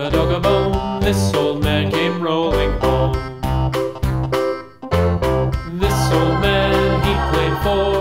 give a dog a bone. This old man came rolling home. This old man, he played four.